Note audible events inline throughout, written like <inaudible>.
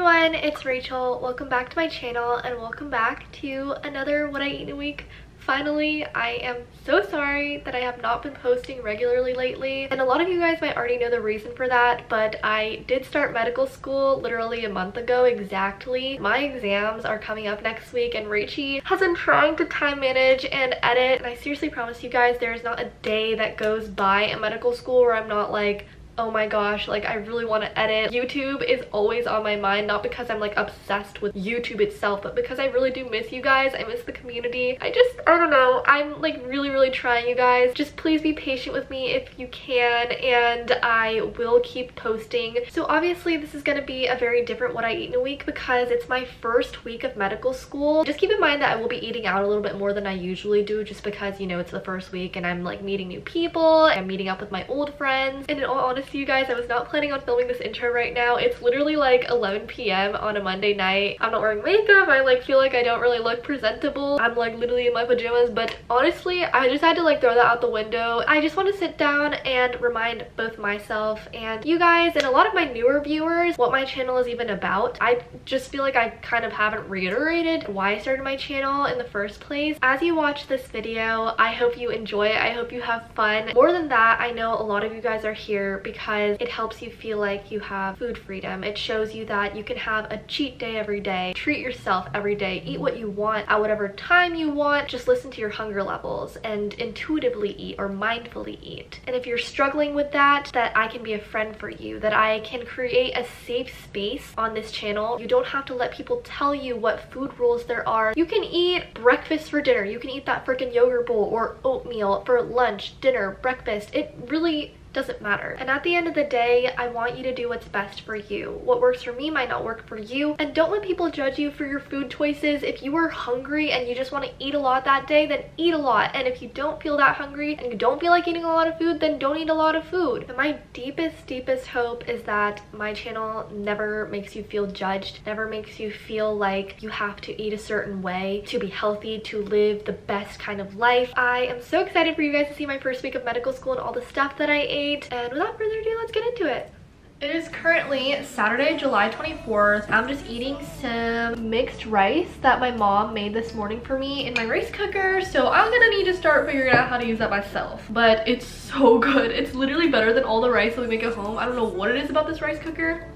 everyone, it's Rachel. Welcome back to my channel and welcome back to another What I Eat in a Week Finally, I am so sorry that I have not been posting regularly lately. And a lot of you guys might already know the reason for that, but I did start medical school literally a month ago exactly. My exams are coming up next week and Rachie has been trying to time manage and edit. And I seriously promise you guys there is not a day that goes by in medical school where I'm not like, oh my gosh like i really want to edit. Youtube is always on my mind not because i'm like obsessed with youtube itself but because i really do miss you guys. I miss the community. I just i don't know. I'm like really really trying you guys. Just please be patient with me if you can and i will keep posting. So obviously this is going to be a very different what i eat in a week because it's my first week of medical school. Just keep in mind that i will be eating out a little bit more than i usually do just because you know it's the first week and i'm like meeting new people i'm meeting up with my old friends. And in all honesty you guys. I was not planning on filming this intro right now. It's literally like 11 p.m. on a Monday night. I'm not wearing makeup. I like feel like I don't really look presentable. I'm like literally in my pajamas, but honestly, I just had to like throw that out the window. I just want to sit down and remind both myself and you guys and a lot of my newer viewers what my channel is even about. I just feel like I kind of haven't reiterated why I started my channel in the first place. As you watch this video, I hope you enjoy it. I hope you have fun. More than that, I know a lot of you guys are here because it helps you feel like you have food freedom. It shows you that you can have a cheat day every day, treat yourself every day, eat what you want at whatever time you want, just listen to your hunger levels and intuitively eat or mindfully eat. And if you're struggling with that, that I can be a friend for you, that I can create a safe space on this channel. You don't have to let people tell you what food rules there are. You can eat breakfast for dinner. You can eat that freaking yogurt bowl or oatmeal for lunch, dinner, breakfast. It really doesn't matter. And at the end of the day, I want you to do what's best for you. What works for me might not work for you. And don't let people judge you for your food choices. If you are hungry and you just want to eat a lot that day, then eat a lot. And if you don't feel that hungry and you don't feel like eating a lot of food, then don't eat a lot of food. And my deepest, deepest hope is that my channel never makes you feel judged, never makes you feel like you have to eat a certain way to be healthy, to live the best kind of life. I am so excited for you guys to see my first week of medical school and all the stuff that I ate and without further ado, let's get into it. It is currently Saturday, July 24th. I'm just eating some mixed rice that my mom made this morning for me in my rice cooker. So I'm gonna need to start figuring out how to use that myself. But it's so <laughs> good. It's literally better than all the rice that we make at home. I don't know what it is about this rice cooker.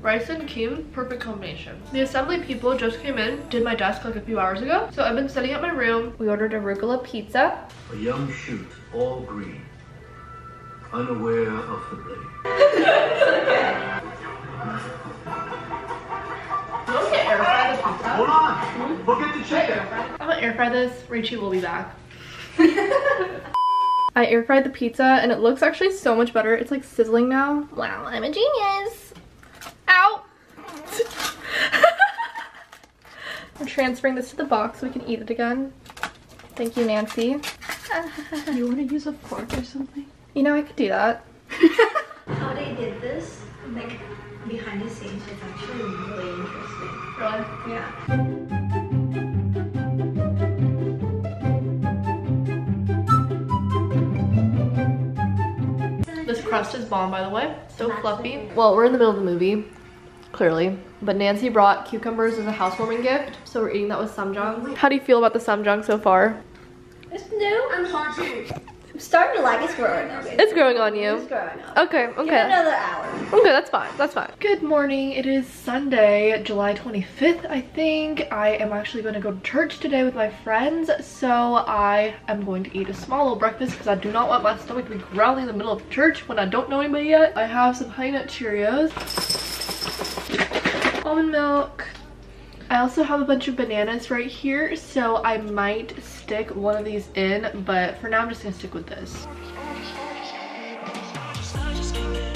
Rice and kim, perfect combination. The assembly people just came in, did my desk like a few hours ago. So I've been setting up my room. We ordered arugula pizza. A young shoot, all green unaware of the blade. <laughs> Hold on! Look the chicken! I'm gonna air fry this. Rachie will be back. <laughs> I air fried the pizza and it looks actually so much better. It's like sizzling now. Wow, I'm a genius. Ow! <laughs> I'm transferring this to the box so we can eat it again. Thank you, Nancy. you want to use a fork or something? You know, I could do that. How they did this, like behind the scenes, it's actually really interesting. Really? Yeah. This crust is bomb, by the way. So fluffy. Well, we're in the middle of the movie, clearly. But Nancy brought cucumbers as a housewarming gift, so we're eating that with ssamjang. How do you feel about the ssamjang so far? It's new and hot. I'm starting to like it's growing on me. It's growing on you. It's growing on. Okay, okay. Give another hour. Okay, that's fine. That's fine. Good morning. It is Sunday, July 25th, I think. I am actually going to go to church today with my friends. So I am going to eat a small little breakfast because I do not want my stomach to be growling in the middle of church when I don't know anybody yet. I have some honey nut Cheerios, almond milk, I also have a bunch of bananas right here, so I might stick one of these in, but for now I'm just gonna stick with this.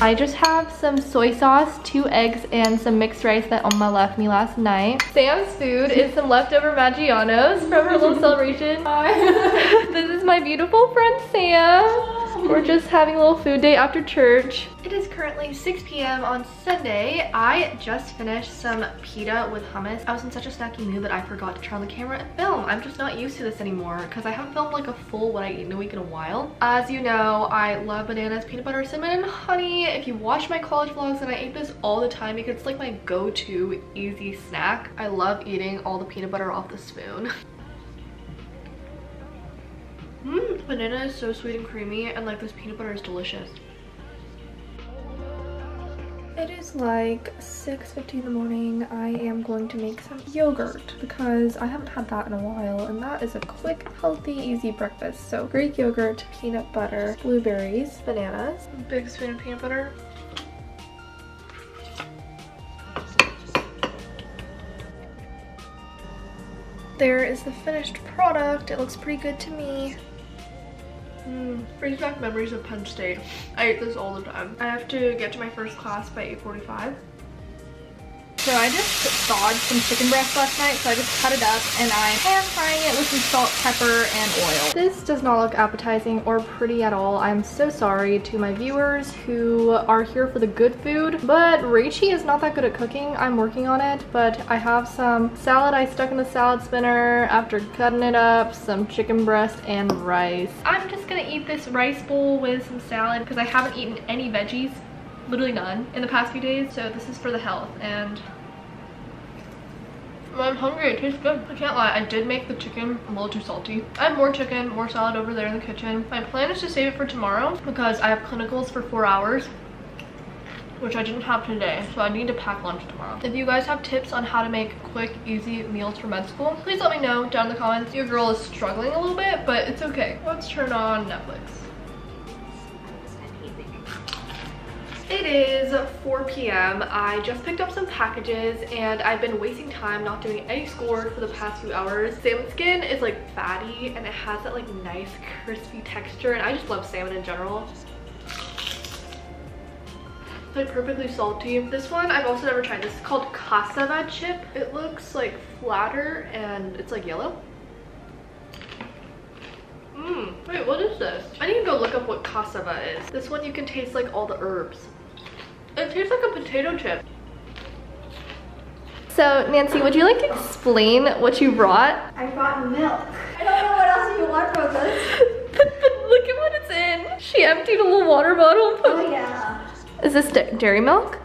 I just have some soy sauce, two eggs, and some mixed rice that Oma left me last night. Sam's food is some leftover Maggiano's from her little celebration. <laughs> <laughs> this is my beautiful friend Sam. We're just having a little food day after church. It is currently 6 p.m. on Sunday. I just finished some pita with hummus. I was in such a snacky mood that I forgot to turn on the camera and film. I'm just not used to this anymore because I haven't filmed like a full what I eat in a week in a while. As you know, I love bananas, peanut butter, cinnamon, and honey. If you watch my college vlogs and I eat this all the time because it's like my go-to easy snack. I love eating all the peanut butter off the spoon. Mmm, banana is so sweet and creamy and like this peanut butter is delicious. It is like 6.50 in the morning. I am going to make some yogurt because I haven't had that in a while and that is a quick, healthy, easy breakfast. So Greek yogurt, peanut butter, blueberries, bananas, big spoon of peanut butter, there is the finished product. It looks pretty good to me. Mm, brings back memories of Penn State. I eat this all the time. I have to get to my first class by 8.45. So I just thawed some chicken breast last night, so I just cut it up and I'm pan frying it with some salt, pepper, and oil. This does not look appetizing or pretty at all. I'm so sorry to my viewers who are here for the good food, but Rachie is not that good at cooking. I'm working on it, but I have some salad I stuck in the salad spinner after cutting it up, some chicken breast, and rice. I'm just gonna eat this rice bowl with some salad because I haven't eaten any veggies literally none in the past few days so this is for the health and I'm hungry, it tastes good. I can't lie, I did make the chicken a little too salty. I have more chicken, more salad over there in the kitchen. My plan is to save it for tomorrow because I have clinicals for four hours which I didn't have today, so I need to pack lunch tomorrow. If you guys have tips on how to make quick, easy meals for med school, please let me know down in the comments. Your girl is struggling a little bit, but it's okay. Let's turn on Netflix. It is 4 p.m. I just picked up some packages and I've been wasting time not doing any schoolwork for the past few hours. Salmon skin is like fatty and it has that like nice crispy texture and I just love salmon in general. It's like perfectly salty. This one I've also never tried. This is called cassava chip. It looks like flatter and it's like yellow. Mmm, wait, what is this? I need to go look up what cassava is. This one you can taste like all the herbs. It tastes like a potato chip. So, Nancy, would you like to explain what you brought? I brought milk. I don't know what else you want from this. but, <laughs> but look at what it's in. She emptied a little water bottle. Oh yeah. Is this dairy milk?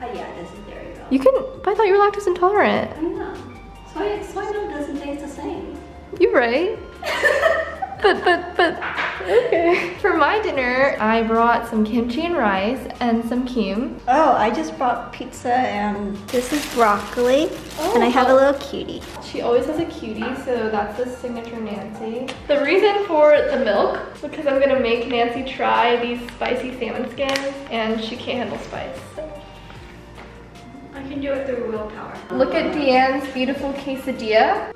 Uh, yeah, this is dairy milk. You can, I thought you were lactose intolerant. I know. Soy, soy milk doesn't taste the same. You're right. <laughs> but, but, but, okay. For my dinner, I brought some kimchi and rice and some kim. Oh, I just brought pizza and this is broccoli. and I have a oh. little cutie. She always has a cutie, so that's the signature Nancy. The reason for the milk, because I'm gonna make Nancy try these spicy salmon skins, and she can't handle spice. I can do it through willpower. Look at Deanne's beautiful quesadilla.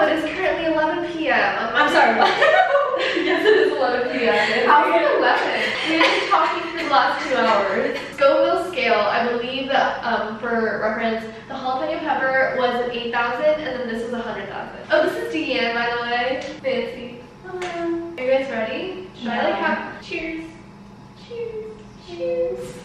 It is currently 11 p.m. I'm sorry, what? <laughs> yes, it is 11 p.m. How already 11. We've been talking for the last two hours. Scoville scale, I believe um, for reference, the jalapeno pepper was an 8,000 and then this is 100,000. Oh, this is Deanne, by the way. Fancy. Hello. Are you guys ready? Should I like have. Cheers. Cheers.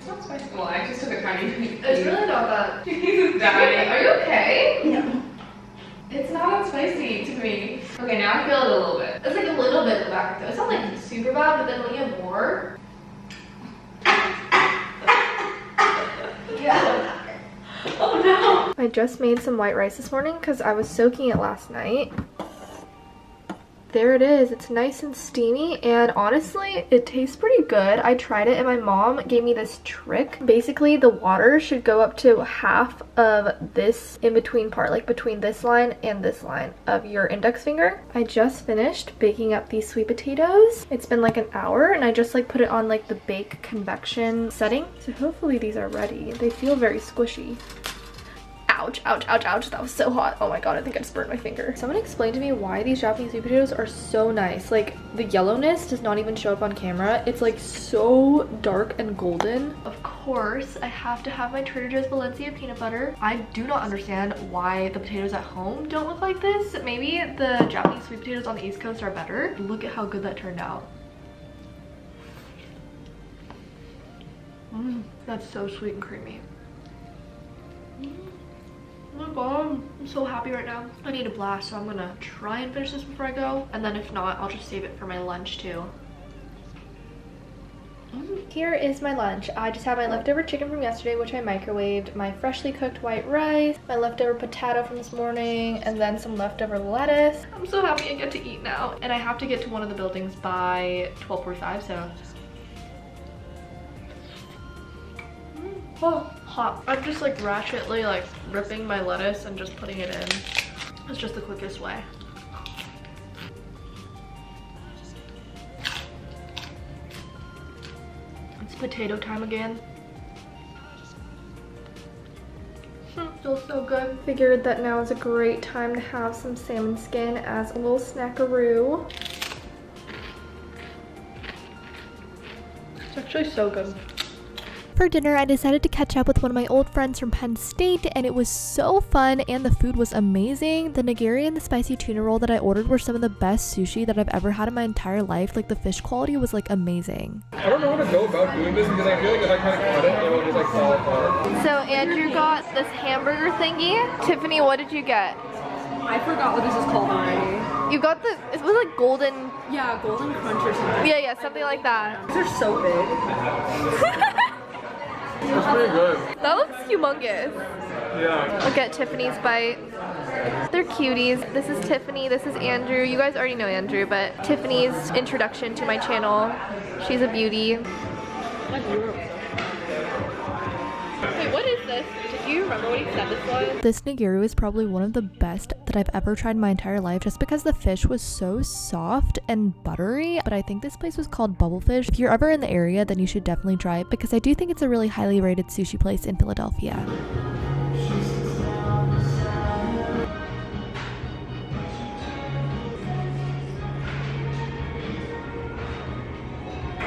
It's not spicy. Well, I just took a tiny bit. It's really not that. He's dying. Are you okay? No. It's not that spicy to me. Okay, now I feel it a little bit. It's like a little bit in the back though. It's not like super bad, but then when you have more. Yeah. Oh no! I just made some white rice this morning because I was soaking it last night. There it is. It's nice and steamy and honestly, it tastes pretty good. I tried it and my mom gave me this trick. Basically, the water should go up to half of this in-between part, like between this line and this line of your index finger. I just finished baking up these sweet potatoes. It's been like an hour and I just like put it on like the bake convection setting. So hopefully these are ready. They feel very squishy. Ouch, ouch, ouch, ouch. That was so hot. Oh my god, I think I just burned my finger. Someone explained to me why these Japanese sweet potatoes are so nice. Like the yellowness does not even show up on camera. It's like so dark and golden. Of course, I have to have my Trader Joe's Valencia peanut butter. I do not understand why the potatoes at home don't look like this. Maybe the Japanese sweet potatoes on the East Coast are better. Look at how good that turned out. Mm, that's so sweet and creamy. Mm. Oh my god, I'm so happy right now. I need a blast, so I'm gonna try and finish this before I go. And then if not, I'll just save it for my lunch too. Mm. Here is my lunch. I just have my leftover chicken from yesterday, which I microwaved, my freshly cooked white rice, my leftover potato from this morning, and then some leftover lettuce. I'm so happy I get to eat now. And I have to get to one of the buildings by 12.45, so Oh, hot. I'm just like ratchetly like ripping my lettuce and just putting it in. It's just the quickest way. It's potato time again. Hmm, feels so good. Figured that now is a great time to have some salmon skin as a little snackaroo. It's actually so good. For dinner, I decided to catch up with one of my old friends from Penn State, and it was so fun, and the food was amazing. The nigiri and the spicy tuna roll that I ordered were some of the best sushi that I've ever had in my entire life. Like, the fish quality was, like, amazing. I don't know how to go about doing this because I feel like if I kind of cut it, it will just, like, fall apart. So, Andrew got this hamburger thingy. Tiffany, what did you get? I forgot what this is called already. You got the, it was like golden, Yeah, golden crunch or something. yeah, yeah, something like that. These are so big. <laughs> It's pretty good. That looks humongous. Yeah. Look at Tiffany's bite. They're cuties. This is Tiffany, this is Andrew. You guys already know Andrew, but Tiffany's introduction to my channel. She's a beauty. Wait, what is this? Do you remember what he said this was? This nigiri was probably one of the best that I've ever tried in my entire life just because the fish was so soft and buttery. But I think this place was called Bubblefish. If you're ever in the area, then you should definitely try it because I do think it's a really highly rated sushi place in Philadelphia.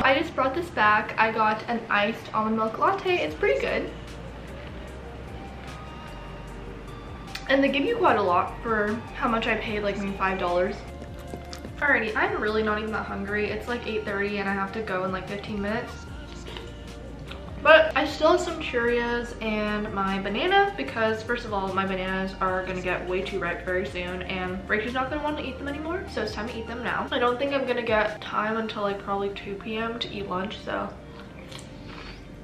I just brought this back. I got an iced almond milk latte. It's pretty good. And they give you quite a lot for how much I paid, like maybe $5. Alrighty, I'm really not even that hungry. It's like 8.30 and I have to go in like 15 minutes. But I still have some Cheerios and my banana because first of all, my bananas are gonna get way too ripe very soon and Rachel's not gonna want to eat them anymore. So it's time to eat them now. I don't think I'm gonna get time until like probably 2 p.m. to eat lunch. So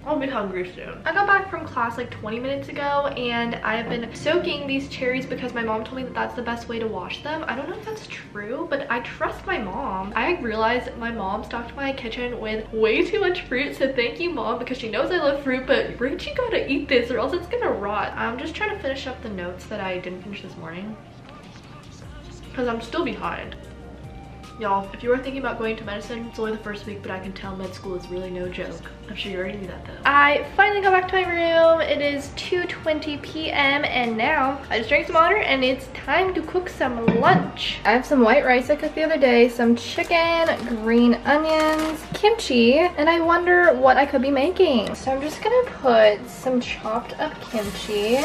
I'll be hungry soon. I got back from class like 20 minutes ago and I've been soaking these cherries because my mom told me that that's the best way to wash them. I don't know if that's true, but I trust my mom. I realized my mom stocked my kitchen with way too much fruit, so thank you mom because she knows I love fruit, but Rachel gotta eat this or else it's gonna rot. I'm just trying to finish up the notes that I didn't finish this morning because I'm still behind. Y'all, if you are thinking about going to medicine, it's only the first week, but I can tell med school is really no joke. I'm sure you already knew that though. I finally got back to my room. It is 2.20 p.m. and now I just drank some water and it's time to cook some lunch. I have some white rice I cooked the other day, some chicken, green onions, kimchi, and I wonder what I could be making. So I'm just gonna put some chopped up kimchi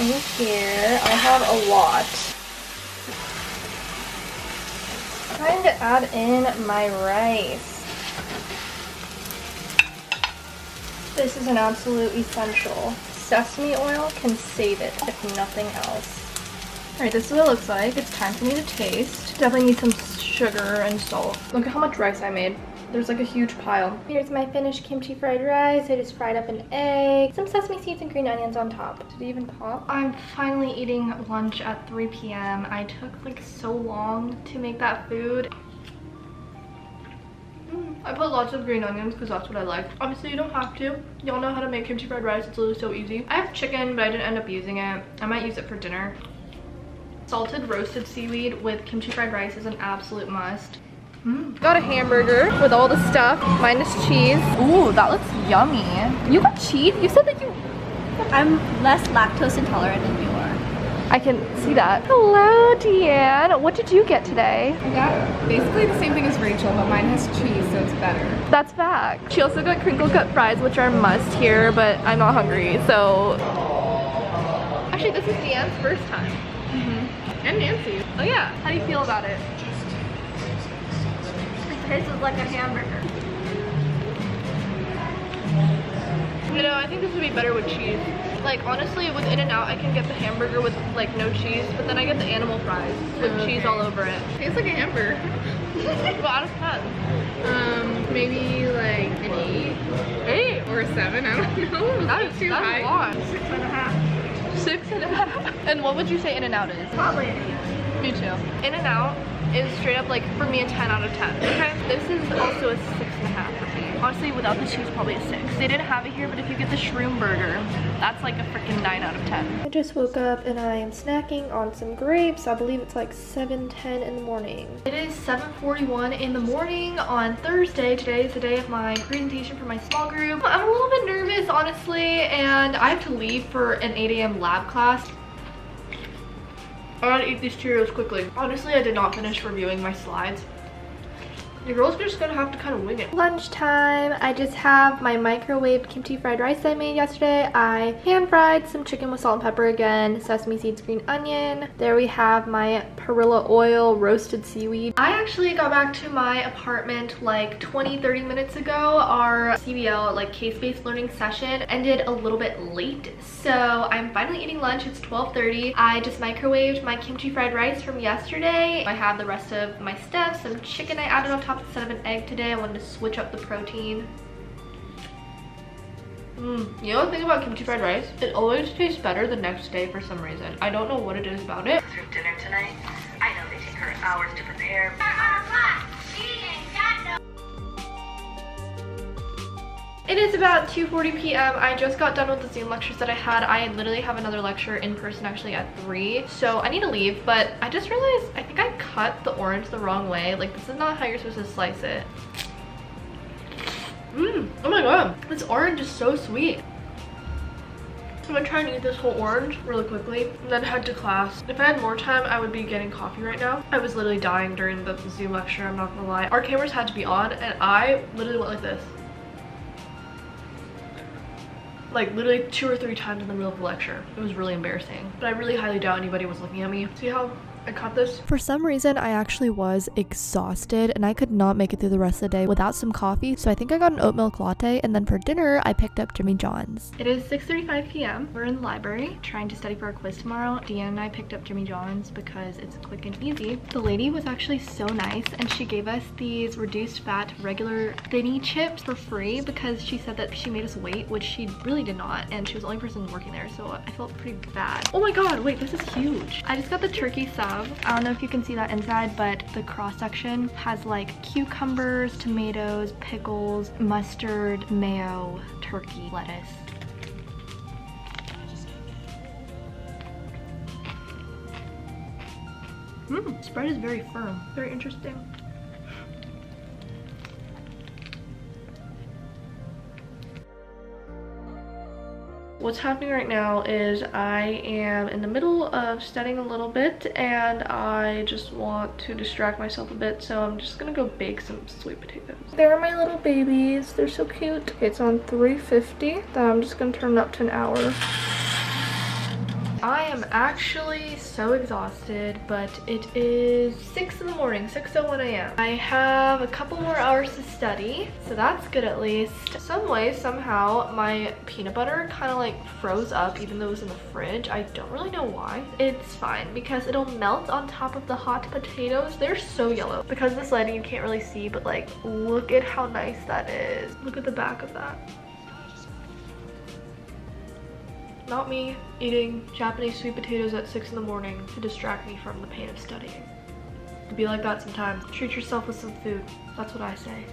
in here. I have a lot. Time to add in my rice. This is an absolute essential. Sesame oil can save it, if nothing else. Alright, this is what it looks like. It's time for me to taste. Definitely need some sugar and salt. Look at how much rice I made. There's like a huge pile. Here's my finished kimchi fried rice. I just fried up an egg, some sesame seeds and green onions on top. Did it even pop? I'm finally eating lunch at 3 p.m. I took like so long to make that food. Mm, I put lots of green onions because that's what I like. Obviously, you don't have to. Y'all know how to make kimchi fried rice. It's literally so easy. I have chicken, but I didn't end up using it. I might use it for dinner. Salted roasted seaweed with kimchi fried rice is an absolute must. Mm. Got a hamburger with all the stuff, minus cheese. Ooh, that looks yummy. You got cheese? You said that you I'm less lactose intolerant than you are. I can see that. Hello, Deanne. What did you get today? I got basically the same thing as Rachel, but mine has cheese, so it's better. That's fact. She also got crinkle cut fries, which are a must here, but I'm not hungry, so. Actually, this is Deanne's first time. And Nancy. Oh yeah, how do you feel about it? It tastes like a hamburger. You know, I think this would be better with cheese. Like, honestly, with In-N-Out, I can get the hamburger with, like, no cheese, but then I get the animal fries with cheese all over it. Tastes like a hamburger. <laughs> Well, out of 10. Um, maybe like an eight. Eight. Or a seven, I don't know. That <laughs> is too that's high. a lot. Six and a half. Six and a half. And what would you say In-N-Out is? Probably an eight. Me too. In-N-Out is straight up like for me a 10 out of 10. Okay. This is also a six and a half for me. Honestly, without the cheese, probably a six. They didn't have it here, but if you get the shroom burger, that's like a freaking nine out of 10. I just woke up and I am snacking on some grapes. I believe it's like 7:10 in the morning. It is 7:41 in the morning on Thursday. Today is the day of my presentation for my small group. I'm a little bit nervous, honestly, and I have to leave for an 8 a.m. lab class. I gotta eat these Cheerios quickly. Honestly, I did not finish reviewing my slides. Your girl's just gonna have to kind of wing it. Lunchtime, I just have my microwaved kimchi fried rice I made yesterday. I pan fried some chicken with salt and pepper again, sesame seeds, green onion. There we have my perilla oil roasted seaweed. I actually got back to my apartment like 20, 30 minutes ago. Our CBL, like case-based learning session ended a little bit late. So I'm finally eating lunch. It's 12.30. I just microwaved my kimchi fried rice from yesterday. I have the rest of my stuff, some chicken I added on top instead of an egg today. I wanted to switch up the protein. Mm. You know the thing about kimchi fried rice? It always tastes better the next day for some reason. I don't know what it is about it. for dinner tonight. I know they take her hours to prepare. It is about 2.40 p.m. I just got done with the Zoom lectures that I had. I literally have another lecture in person actually at 3. So I need to leave, but I just realized I think I cut the orange the wrong way. Like this is not how you're supposed to slice it. Mmm, oh my god. This orange is so sweet. I'm gonna try and eat this whole orange really quickly and then head to class. If I had more time, I would be getting coffee right now. I was literally dying during the Zoom lecture, I'm not gonna lie. Our cameras had to be on and I literally went like this. Like literally two or three times in the middle of the lecture. It was really embarrassing. But I really highly doubt anybody was looking at me. See how I caught this? For some reason, I actually was exhausted and I could not make it through the rest of the day without some coffee. So I think I got an oat milk latte and then for dinner, I picked up Jimmy John's. It is 6.35 p.m. We're in the library trying to study for our quiz tomorrow. Deanna and I picked up Jimmy John's because it's quick and easy. The lady was actually so nice and she gave us these reduced fat regular thinny chips for free because she said that she made us wait, which she really did not. And she was the only person working there, so I felt pretty bad. Oh my god, wait, this is huge. I just got the turkey sub. I don't know if you can see that inside, but the cross section has like cucumbers, tomatoes, pickles, mustard, mayo, turkey, lettuce. Mmm, spread is very firm. Very interesting. What's happening right now is I am in the middle of studying a little bit and I just want to distract myself a bit so I'm just gonna go bake some sweet potatoes. There are my little babies. They're so cute. It's on 350. Then I'm just gonna turn it up to an hour. I am actually so exhausted, but it is 6 in the morning, 6.01 a.m. I have a couple more hours to study, so that's good at least. Some way, somehow, my peanut butter kind of like froze up even though it was in the fridge. I don't really know why. It's fine because it'll melt on top of the hot potatoes. They're so yellow. Because of this lighting, you can't really see, but like, look at how nice that is. Look at the back of that. Not me eating Japanese sweet potatoes at 6 in the morning to distract me from the pain of studying. To be like that sometimes. Treat yourself with some food. That's what I say.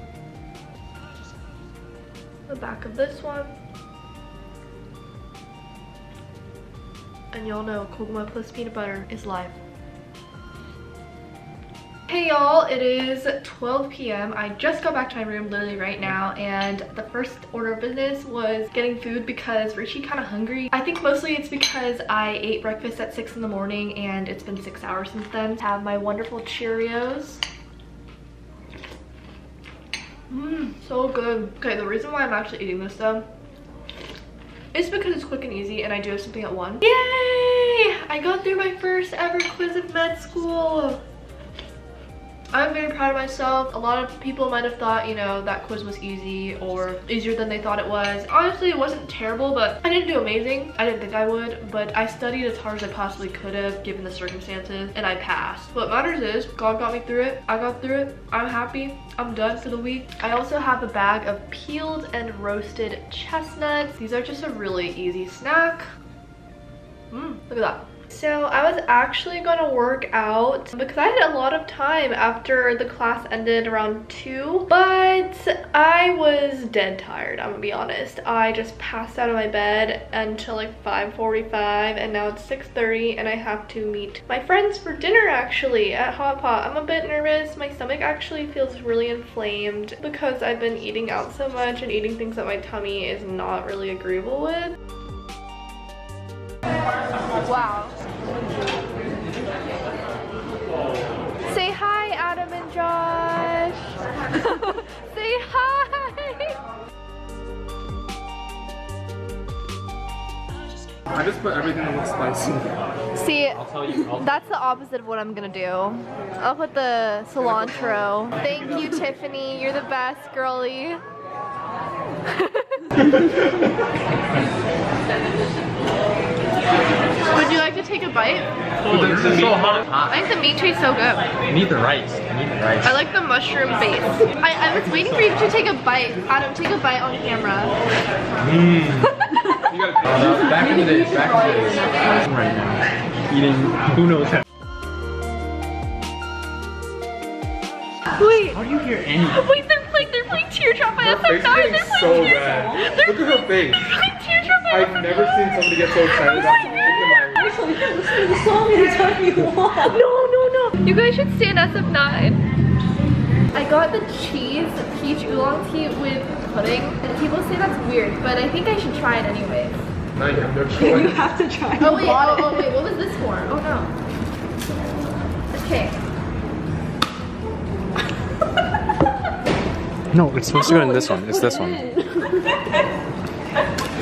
The back of this one. And y'all know Koguma plus peanut butter is life. Hey y'all, it is 12 p.m. I just got back to my room literally right now and the first order of business was getting food because Rachie kind of hungry. I think mostly it's because I ate breakfast at 6 in the morning and it's been 6 hours since then. Have my wonderful Cheerios. Mmm, so good. Okay, the reason why I'm actually eating this though it's because it's quick and easy and I do have something at 1. Yay! I got through my first ever quiz of med school. I'm very proud of myself. A lot of people might have thought, you know, that quiz was easy or easier than they thought it was. Honestly, it wasn't terrible, but I didn't do amazing. I didn't think I would, but I studied as hard as I possibly could have given the circumstances and I passed. What matters is God got me through it. I got through it. I'm happy. I'm done for the week. I also have a bag of peeled and roasted chestnuts. These are just a really easy snack. Mmm, look at that. So I was actually gonna work out because I had a lot of time after the class ended around 2, but I was dead tired, I'm gonna be honest. I just passed out of my bed until like 5.45 and now it's 6.30 and I have to meet my friends for dinner actually at Hot Pot. I'm a bit nervous. My stomach actually feels really inflamed because I've been eating out so much and eating things that my tummy is not really agreeable with. Wow. <laughs> Say hi. I just put everything that looks spicy. See, tell you. I'll that's the opposite of what I'm gonna do. I'll put the cilantro. Thank you, Tiffany. You're the best, girly. <laughs> Would you like to take a bite? Oh, this is so hot. I think the meat tastes so good. I need the rice. I need the rice. I like the mushroom base. I, I was waiting for you to take a bite. Adam, take a bite on camera. <laughs> You gotta, uh, back in the days, back in the days. Right now, eating who knows how. Wait, How do you hear anything? wait, they're playing, they're playing Teardrop by Her SF9. They're playing so Teardrop. red. They're Look at her face. playing Teardrop by I've never seen somebody get so excited about something in my life. Actually, you listen to the song anytime you want. No, no, no. You guys should stay stand SF9. I got the cheese peach oolong tea with pudding, and people say that's weird, but I think I should try it anyways. Now you have no <laughs> choice. You have to try. Oh wait, oh, oh wait, what was this for? Oh no. Okay. <laughs> No, it's supposed to go in this one. It's this one. <laughs>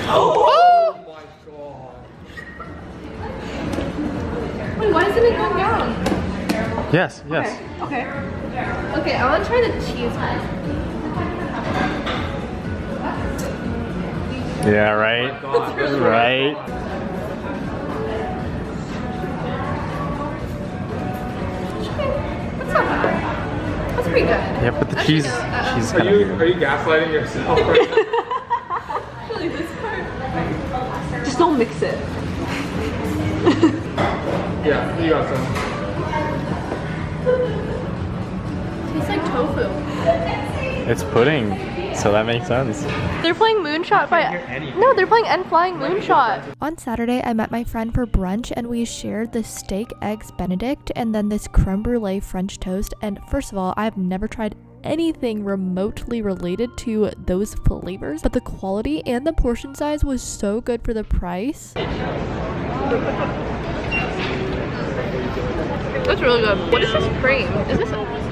Oh! my god. Wait, why isn't it going down? Yes, yes. Okay. Okay, I want to try the cheese one. Yeah, right. Right. That's not bad. That's pretty good. Yeah, but the Actually, cheese, no, uh, cheese is Are kind you of are you gaslighting yourself right <laughs> now? This part. Just don't mix it. Yeah, you got some. Tastes like tofu. It's pudding, so that makes sense. They're playing Moonshot by. No, they're playing N Flying Moonshot. On Saturday, I met my friend for brunch and we shared the steak eggs benedict and then this creme brulee French toast. And first of all, I've never tried anything remotely related to those flavors, but the quality and the portion size was so good for the price. That's really good. What is this cream? Is this?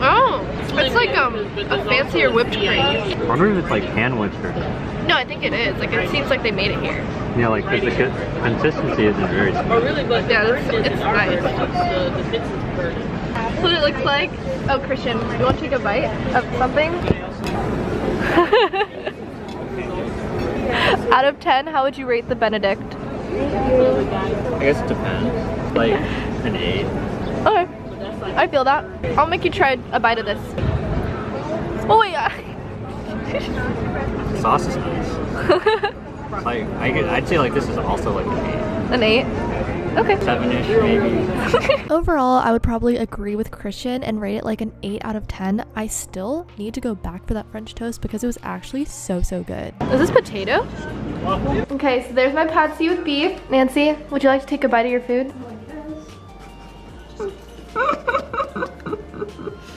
A... Oh, it's like um a fancier whipped cream. I wonder if it's like hand whipped or No, I think it is. Like it seems like they made it here. yeah, like 'cause the consistency isn't very. Smooth. Oh, really? But yeah, it's, it's nice. What it looks like. Oh, Christian, you want to take a bite of something? <laughs> Out of 10, how would you rate the Benedict? I guess it depends. Like an eight. Okay, I feel that. I'll make you try a bite of this. Oh wait, The <laughs> sauce is nice. <laughs> like I could, I'd say like this is also like an eight. an eight. Okay. seven-ish maybe. <laughs> Overall, I would probably agree with Christian and rate it like an 8 out of 10. I still need to go back for that French toast because it was actually so, so good. Is this potato? Okay, so there's my patsy with beef. Nancy, would you like to take a bite of your food?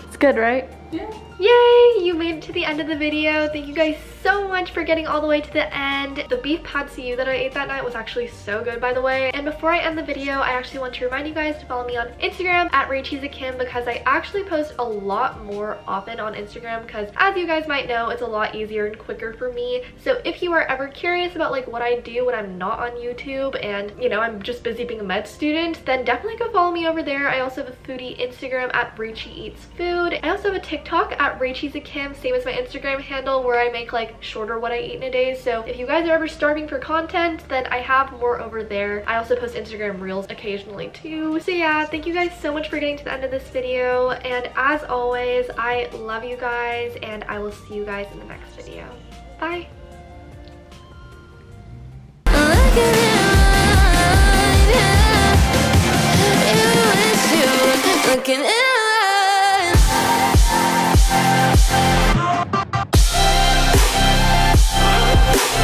it's good, right? Yeah. Yay! You made it to the end of the video. Thank you guys so much for getting all the way to the end. The beef pad see ew that I ate that night was actually so good, by the way. And before I end the video, I actually want to remind you guys to follow me on Instagram at rachiesakim because I actually post a lot more often on Instagram because as you guys might know, it's a lot easier and quicker for me. So if you are ever curious about like what I do when I'm not on YouTube and you know, I'm just busy being a med student, then definitely go follow me over there. I also have a foodie Instagram at Rachie Eats Food. I also have a TikTok at at rachiesakim, same as my Instagram handle where I make like shorter what I eat in a day. So if you guys are ever starving for content, then I have more over there. I also post Instagram reels occasionally too. So yeah, thank you guys so much for getting to the end of this video. And as always, I love you guys and I will see you guys in the next video. Bye. Looking at You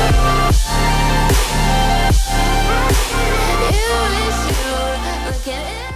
you. Look at it.